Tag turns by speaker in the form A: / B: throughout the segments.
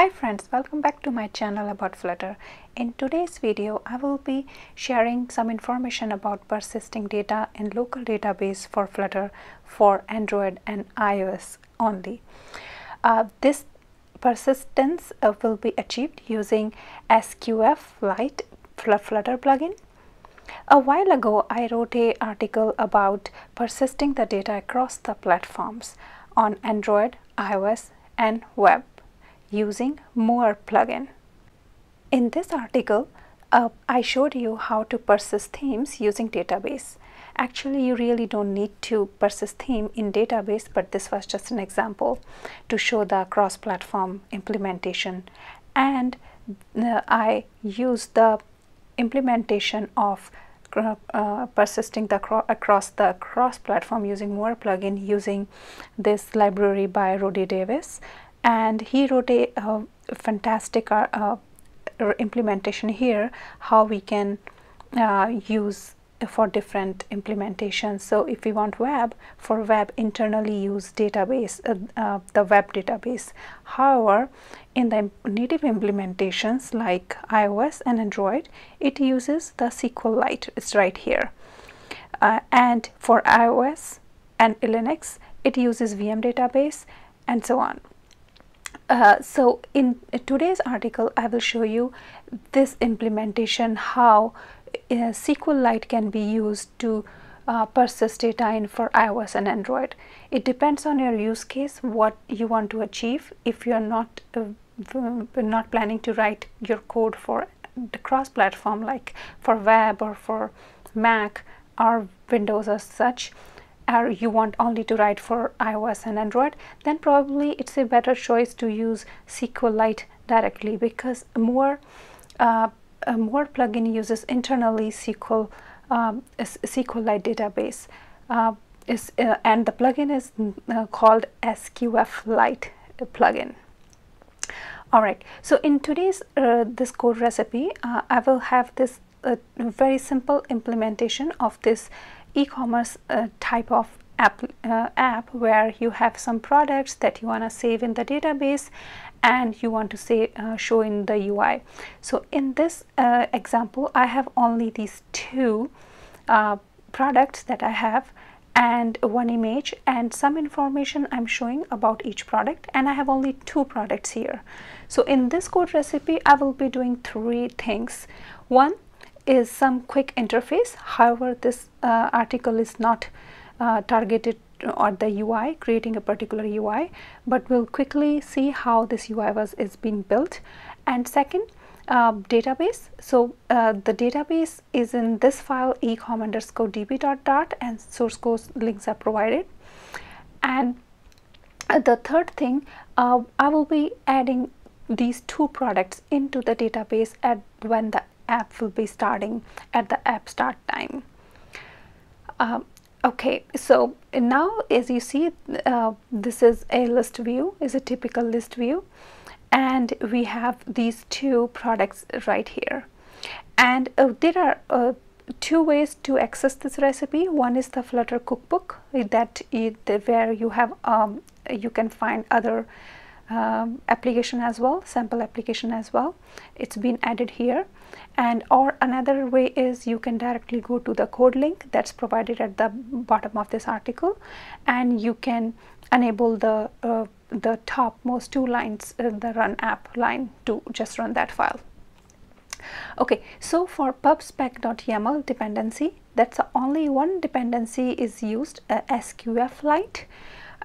A: Hi friends, welcome back to my channel about Flutter. In today's video, I will be sharing some information about persisting data in local database for Flutter for Android and iOS only. Uh, this persistence uh, will be achieved using SQF Lite Flutter plugin. A while ago, I wrote a article about persisting the data across the platforms on Android, iOS and web using Moor plugin. In this article, uh, I showed you how to persist themes using database. Actually, you really don't need to persist theme in database, but this was just an example to show the cross-platform implementation. And uh, I used the implementation of uh, persisting the across the cross-platform using Moor plugin using this library by Rody Davis and he wrote a, fantastic uh, uh, implementation here how we can uh, use for different implementations. So if we want web, for web internally use database, uh, the web database. However, in the native implementations like iOS and Android, it uses the SQLite, it's right here. And for iOS and Linux, it uses VM database and so on. Uh, so in today's article I will show you this implementation how uh, SQLite can be used to uh, persist data in for iOS and Android. It depends on your use case what you want to achieve if you're not uh, not planning to write your code for the cross platform like for web or for Mac or Windows as such or you want only to write for iOS and Android, then probably it's a better choice to use SQLite directly because Moor uh, Moor plugin uses internally SQL um, SQLite database. Uh, is, uh, and the plugin is uh, called SQF Lite plugin. All right, so in today's uh, this code recipe, uh, I will have this uh, very simple implementation of this e-commerce uh, type of app, uh, app where you have some products that you want to save in the database and you want to say uh, show in the UI. So in this uh, example, I have only these two uh, products that I have and one image and some information I'm showing about each product and I have only two products here. So in this code recipe, I will be doing three things. One, is some quick interface. However, this uh, article is not uh, targeted at the UI, creating a particular UI, but we'll quickly see how this UI was is being built. And second, uh, database. So uh, the database is in this file ecom underscore db dot dart and source code links are provided. And the third thing, uh, I will be adding these two products into the database at when the app will be starting at the app start time. Uh, okay, so now as you see, uh, this is a list view, is a typical list view, and we have these two products right here. And uh, there are uh, two ways to access this recipe. One is the Flutter cookbook that is where you have um, you can find other um, application as well, sample application as well. It's been added here. And or another way is you can directly go to the code link that's provided at the bottom of this article and you can enable the uh, the topmost two lines uh, the run app line to just run that file. Okay, so for pubspec.yaml dependency, that's only one dependency is used, uh, SQF Lite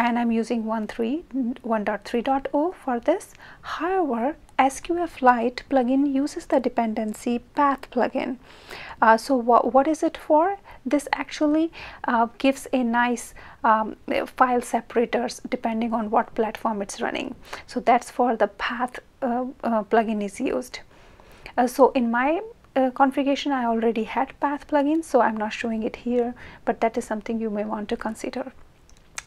A: and I'm using 1.3.0 for this. However, SQF Lite plugin uses the dependency path plugin. Uh, so what, what is it for? This actually uh, gives a nice um, file separators depending on what platform it's running. So that's for the path uh, uh plugin is used. Uh, so in my uh, configuration I already had path plugin so I'm not showing it here but that is something you may want to consider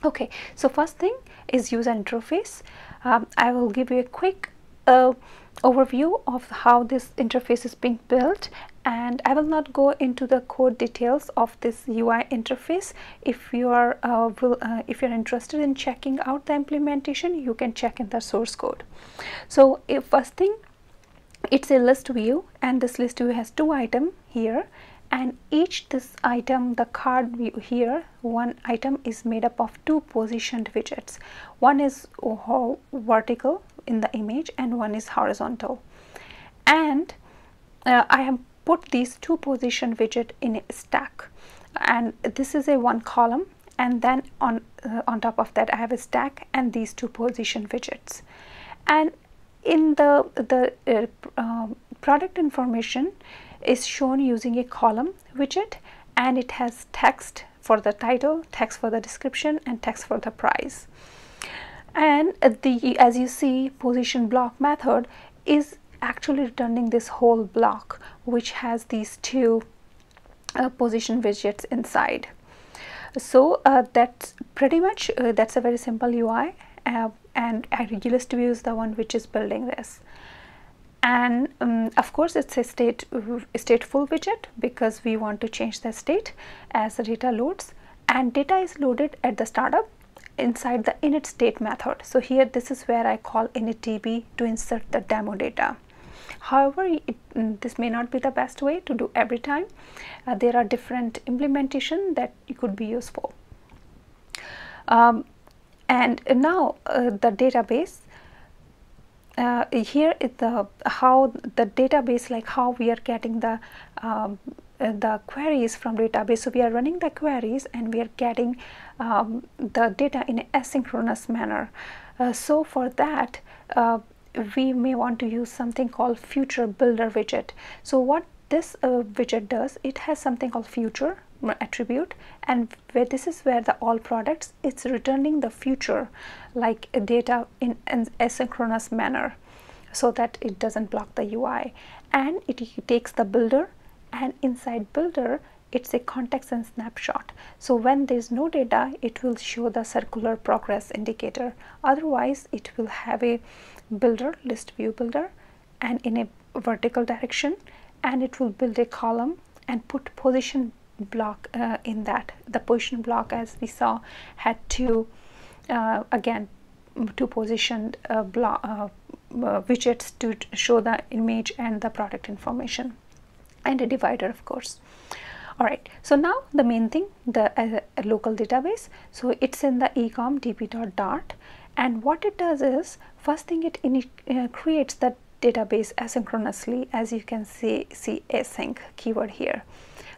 A: okay so first thing is user interface. Um, I will give you a quick a overview of how this interface is being built and I will not go into the code details of this UI interface. If you are uh, will, uh, if you're interested in checking out the implementation you can check in the source code. So first thing it's a list view and this list view has two item here and each this item the card view here one item is made up of two positioned widgets. One is vertical in the image and one is horizontal. And uh, I have put these two position widget in a stack. And this is a one column. And then on uh, on top of that I have a stack and these two position widgets. And in the the uh, uh, product information is shown using a column widget and it has text for the title text for the description and text for the price. And the as you see position block method is actually returning this whole block which has these two uh, position widgets inside. So uh, that's pretty much uh, that's a very simple UI uh, and Regulus view is the one which is building this and um, of course it's a state stateful widget because we want to change the state as the data loads and data is loaded at the startup inside the init state method. So here this is where I call initdb to insert the demo data. However, it, mm, this may not be the best way to do every time. Uh, there are different implementation that you could be useful. Um, and now uh, the database uh, here is the how the database like how we are getting the um, the queries from database. So we are running the queries and we are getting um, the data in asynchronous manner. Uh, so for that uh, we may want to use something called future builder widget. So what this uh, widget does it has something called future attribute and where this is where the all products it's returning the future like data in an asynchronous manner so that it doesn't block the UI and it takes the builder and inside builder it's a context and snapshot. So when there's no data it will show the circular progress indicator. Otherwise it will have a builder list view builder and in a vertical direction and it will build a column and put position block uh, in that. The position block as we saw had two uh, again two positioned uh, block uh, uh, widgets to show the image and the product information. And a divider of course. All right. So now the main thing the uh, local database. So it's in the ecom db.dart and what it does is first thing it uh, creates the database asynchronously as you can see see async keyword here.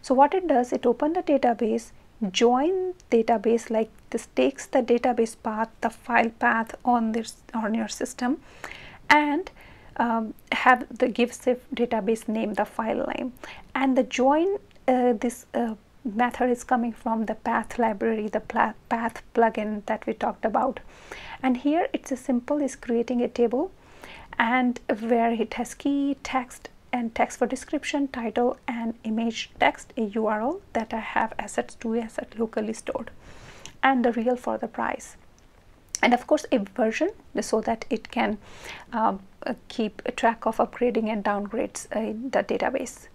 A: So what it does it open the database join database like this takes the database path the file path on this on your system and um, have the gives the database name the file name. And the join uh, this uh, method is coming from the path library the path plugin that we talked about. And here it's a simple is creating a table and where it has key text and text for description title and image text a url that i have assets to asset locally stored and the real for the price. And of course a version so that it can um, uh, keep track of upgrading and downgrades in the database.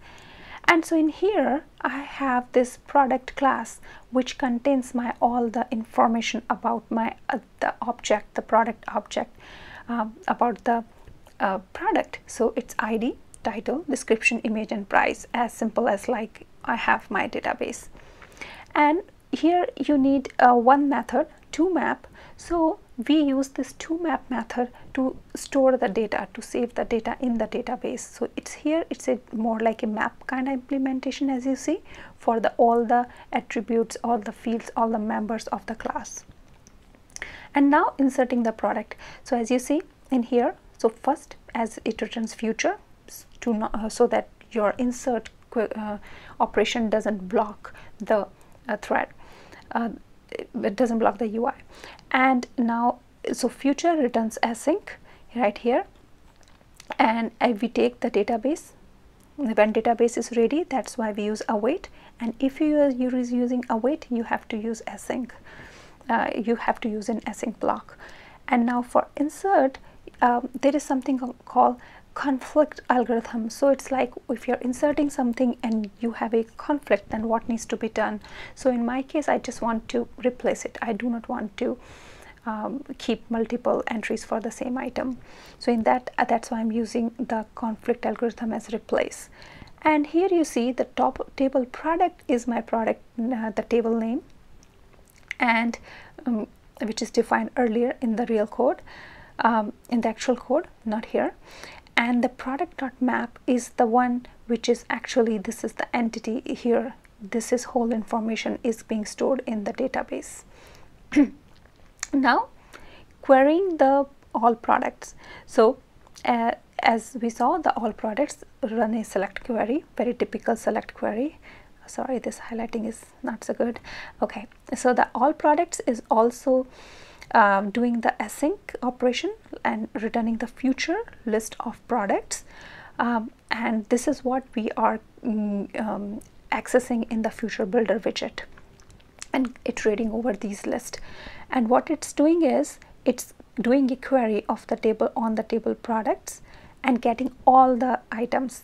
A: And so in here I have this product class which contains my all the information about my uh, the object the product object um, about the uh, product. So it's ID title description image and price as simple as like I have my database. And here you need uh, one method to map so we use this to map method to store the data to save the data in the database. So it's here it's a more like a map kind of implementation as you see for the all the attributes all the fields all the members of the class. And now inserting the product. So as you see in here so first as it returns future to not, uh, so that your insert uh, operation doesn't block the uh, thread uh, it doesn't block the UI and now so future returns async right here. And we take the database when database is ready that's why we use await. And if you are using await you have to use async. Uh, you have to use an async block. And now for insert um, there is something called conflict algorithm. So it's like if you're inserting something and you have a conflict then what needs to be done? So in my case I just want to replace it. I do not want to um, keep multiple entries for the same item. So in that uh, that's why I'm using the conflict algorithm as replace. And here you see the top table product is my product uh, the table name and um, which is defined earlier in the real code um, in the actual code not here. And the product.map is the one which is actually this is the entity here. This is whole information is being stored in the database. Now querying the all products. So uh, as we saw the all products run a select query very typical select query. Sorry this highlighting is not so good. Okay so the all products is also um, doing the async operation and returning the future list of products. Um, and this is what we are mm, um, accessing in the future builder widget and iterating over these lists and what it's doing is it's doing a query of the table on the table products and getting all the items.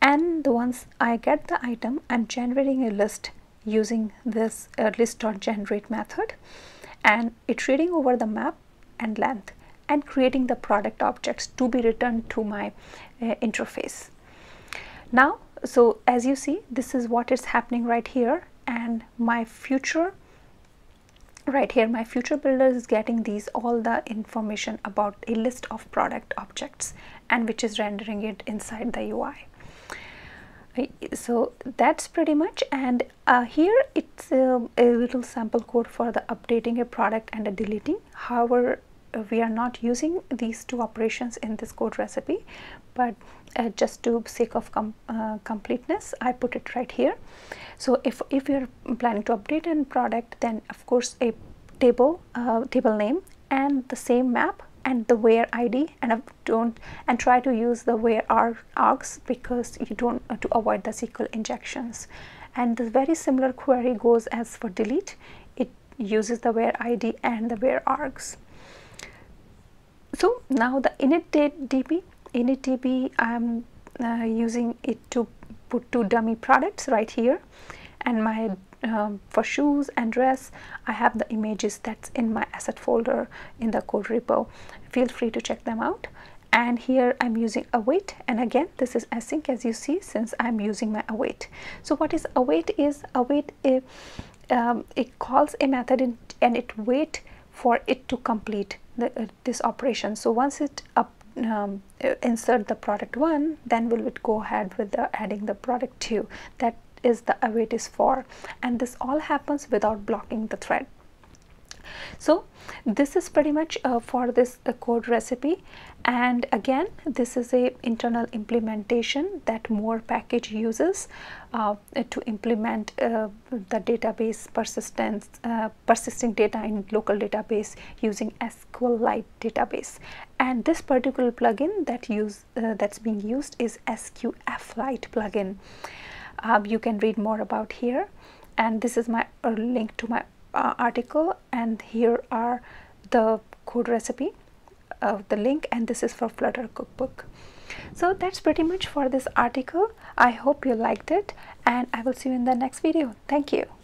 A: And the once I get the item I'm generating a list using this uh, list.generate method and iterating over the map and length and creating the product objects to be returned to my uh, interface. Now so as you see this is what is happening right here and my future right here my future builder is getting these all the information about a list of product objects and which is rendering it inside the UI so that's pretty much and uh, here it's uh, a little sample code for the updating a product and a deleting. However uh, we are not using these two operations in this code recipe but uh, just to sake of com uh, completeness I put it right here. So if, if you're planning to update a product then of course a table uh, table name and the same map and the where id and don't and try to use the where args because you don't uh, to avoid the sql injections. And the very similar query goes as for delete. It uses the where id and the where args. So now the init db init db i'm uh, using it to put two dummy products right here and my um, for shoes and dress I have the images that's in my asset folder in the code repo. Feel free to check them out. And here I'm using await. And again this is async as you see since I'm using my await. So what is await is await a, um, it calls a method in, and it wait for it to complete the, uh, this operation. So once it up um, insert the product one then will it go ahead with the adding the product two. That is the await is for. And this all happens without blocking the thread. So this is pretty much uh, for this uh, code recipe. And again this is a internal implementation that Moor package uses uh, to implement uh, the database persistence uh, persisting data in local database using SQLite database. And this particular plugin that use uh, that's being used is SQFlite plugin um, you can read more about here. And this is my uh, link to my uh, article. And here are the code recipe of the link. And this is for flutter cookbook. So that's pretty much for this article. I hope you liked it. And i will see you in the next video. Thank you